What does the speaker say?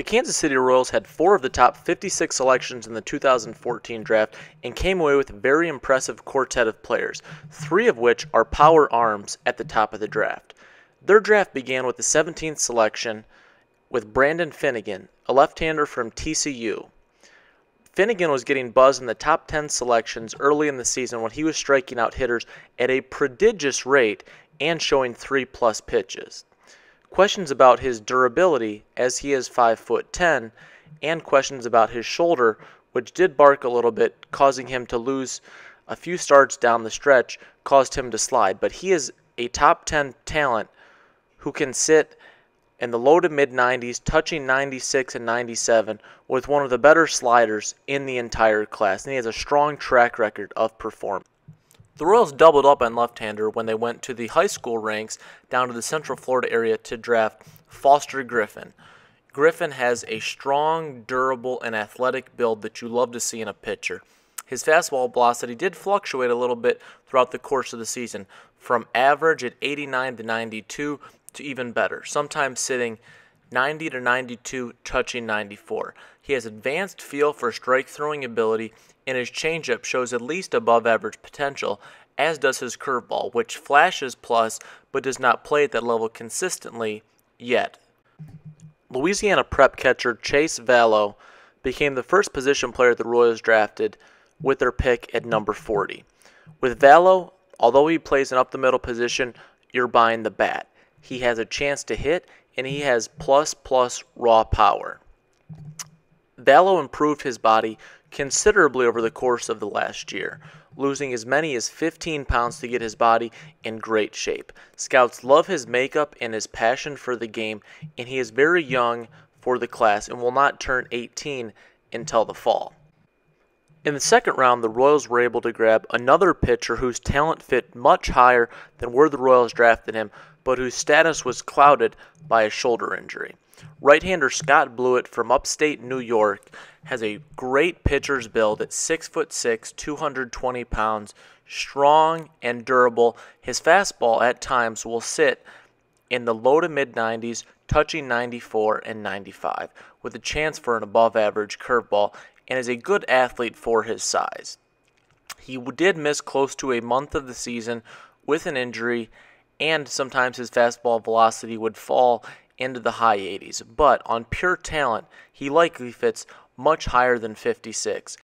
The Kansas City Royals had four of the top 56 selections in the 2014 draft and came away with a very impressive quartet of players, three of which are power arms at the top of the draft. Their draft began with the 17th selection with Brandon Finnegan, a left hander from TCU. Finnegan was getting buzz in the top 10 selections early in the season when he was striking out hitters at a prodigious rate and showing three plus pitches. Questions about his durability, as he is 5 foot 10, and questions about his shoulder, which did bark a little bit, causing him to lose a few starts down the stretch, caused him to slide. But he is a top 10 talent who can sit in the low to mid 90s, touching 96 and 97, with one of the better sliders in the entire class. And he has a strong track record of performance. The Royals doubled up on left hander when they went to the high school ranks down to the Central Florida area to draft Foster Griffin. Griffin has a strong, durable, and athletic build that you love to see in a pitcher. His fastball velocity did fluctuate a little bit throughout the course of the season, from average at 89 to 92 to even better, sometimes sitting 90 to 92, touching 94. He has advanced feel for strike throwing ability, and his changeup shows at least above average potential, as does his curveball, which flashes plus but does not play at that level consistently yet. Louisiana prep catcher Chase Vallot became the first position player the Royals drafted with their pick at number 40. With Vallot, although he plays an up the middle position, you're buying the bat. He has a chance to hit, and he has plus plus raw power. Vallot improved his body considerably over the course of the last year, losing as many as 15 pounds to get his body in great shape. Scouts love his makeup and his passion for the game, and he is very young for the class and will not turn 18 until the fall. In the second round, the Royals were able to grab another pitcher whose talent fit much higher than where the Royals drafted him, but whose status was clouded by a shoulder injury. Right hander Scott Blewett from upstate New York has a great pitcher's build at 6 foot 6, 220 pounds, strong and durable. His fastball at times will sit in the low to mid 90s, touching 94 and 95, with a chance for an above average curveball and is a good athlete for his size. He did miss close to a month of the season with an injury, and sometimes his fastball velocity would fall into the high 80s. But on pure talent, he likely fits much higher than 56.